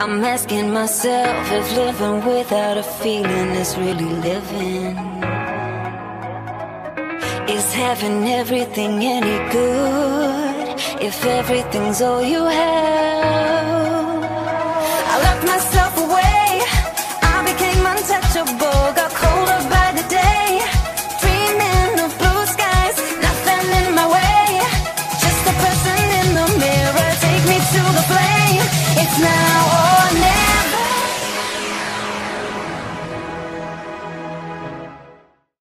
I'm asking myself if living without a feeling is really living. Is having everything any good if everything's all you have? I left myself.